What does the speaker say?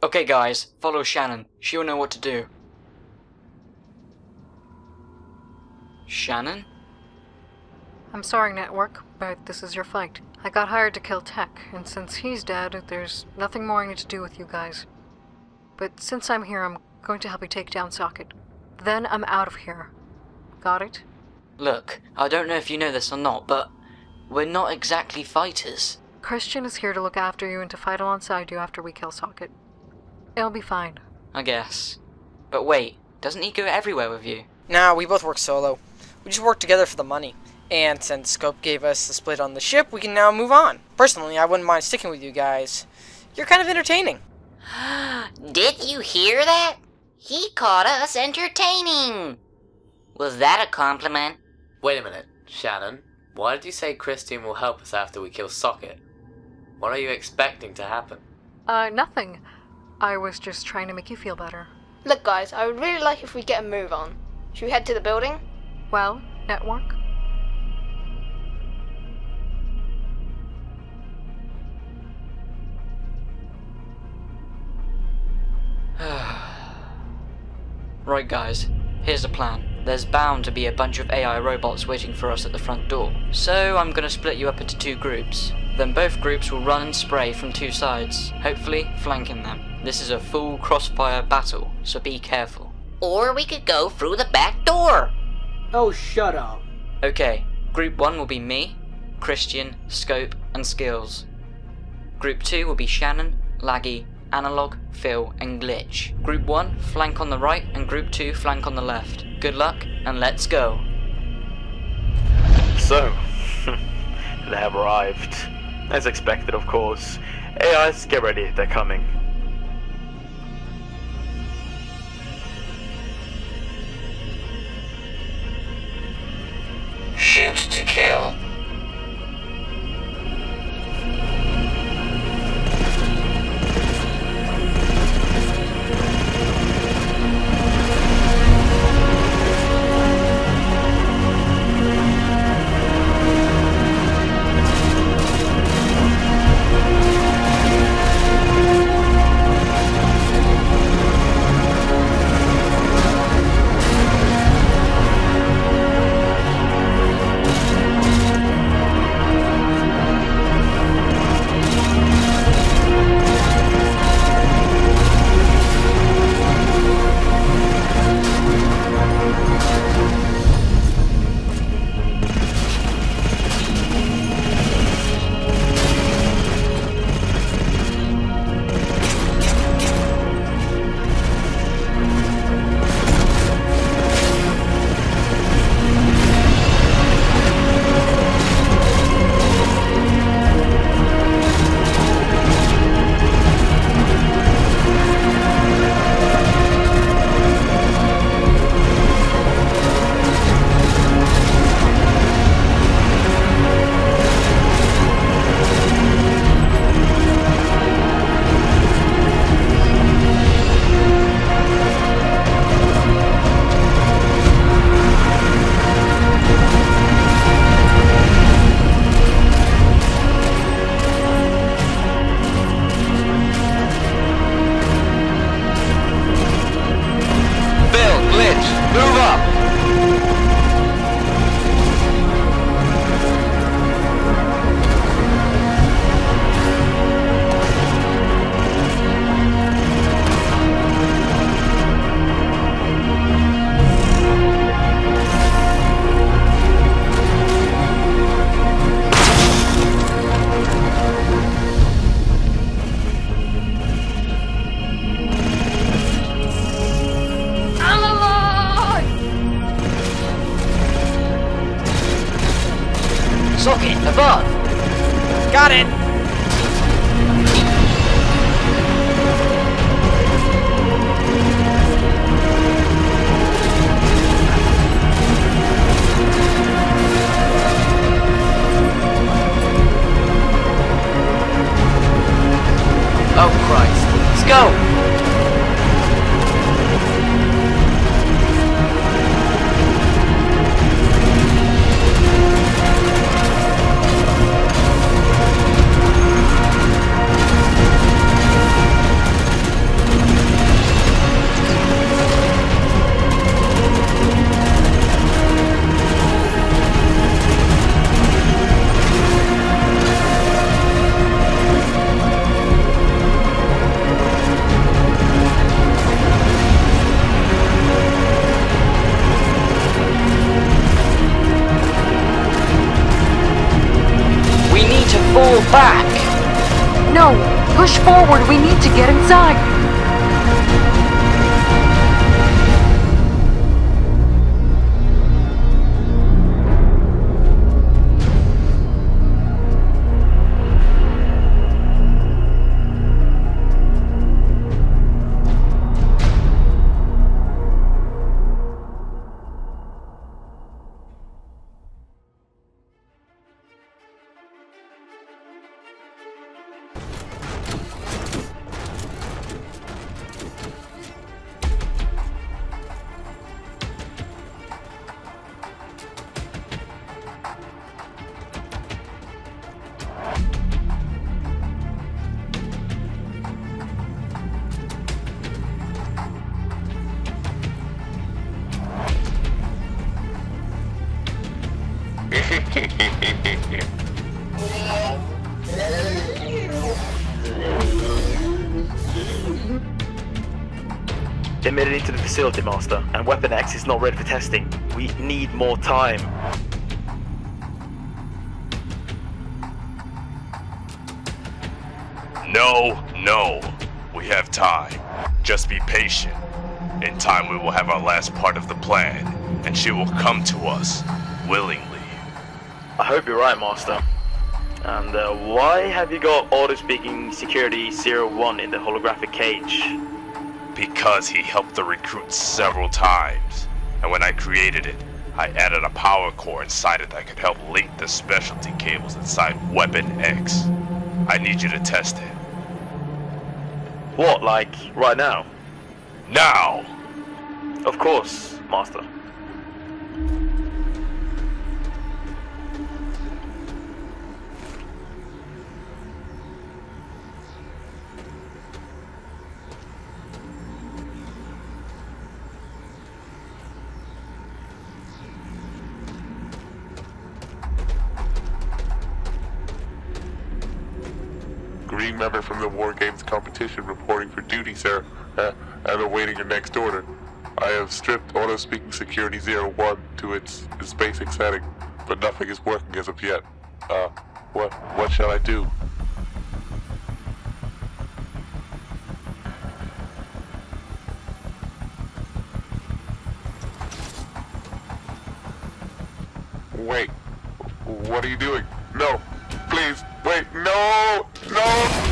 Okay guys, follow Shannon. She'll know what to do. Shannon? I'm sorry, Network, but this is your fight. I got hired to kill Tech, and since he's dead, there's nothing more I need to do with you guys. But since I'm here, I'm going to help you take down Socket. Then I'm out of here. Got it? Look, I don't know if you know this or not, but we're not exactly fighters. Christian is here to look after you and to fight alongside you after we kill Socket. It'll be fine. I guess. But wait, doesn't he go everywhere with you? Nah, we both work solo. We just work together for the money. And since Scope gave us the split on the ship, we can now move on. Personally, I wouldn't mind sticking with you guys. You're kind of entertaining. Did you hear that? He caught us entertaining. Was that a compliment? Wait a minute, Shannon. Why did you say Christian will help us after we kill Socket? What are you expecting to happen? Uh, nothing. I was just trying to make you feel better. Look, guys, I would really like if we get a move on. Should we head to the building? Well, Network? Right, guys, here's the plan. There's bound to be a bunch of AI robots waiting for us at the front door. So I'm gonna split you up into two groups. Then both groups will run and spray from two sides, hopefully flanking them. This is a full crossfire battle, so be careful. Or we could go through the back door. Oh, shut up. Okay, group 1 will be me, Christian, Scope, and Skills. Group 2 will be Shannon, Laggy, Analog, Fill and Glitch. Group 1, flank on the right, and Group 2, flank on the left. Good luck, and let's go. So, they have arrived. As expected, of course. AIs, get ready, they're coming. Back! No! Push forward! We need to get inside! Facility, Master, and Weapon X is not ready for testing. We need more time. No, no. We have time. Just be patient. In time, we will have our last part of the plan, and she will come to us willingly. I hope you're right, Master. And uh, why have you got auto-speaking security 01 in the holographic cage? Because he helped the recruits several times, and when I created it, I added a power core inside it that could help link the specialty cables inside Weapon X. I need you to test it. What, like right now? Now! Of course, Master. Member from the War Games competition reporting for duty, sir, uh, and awaiting your next order. I have stripped auto-speaking security 01 to its, its basic setting, but nothing is working as of yet. Uh, what, what shall I do? Wait, what are you doing? No, please, wait, no, no,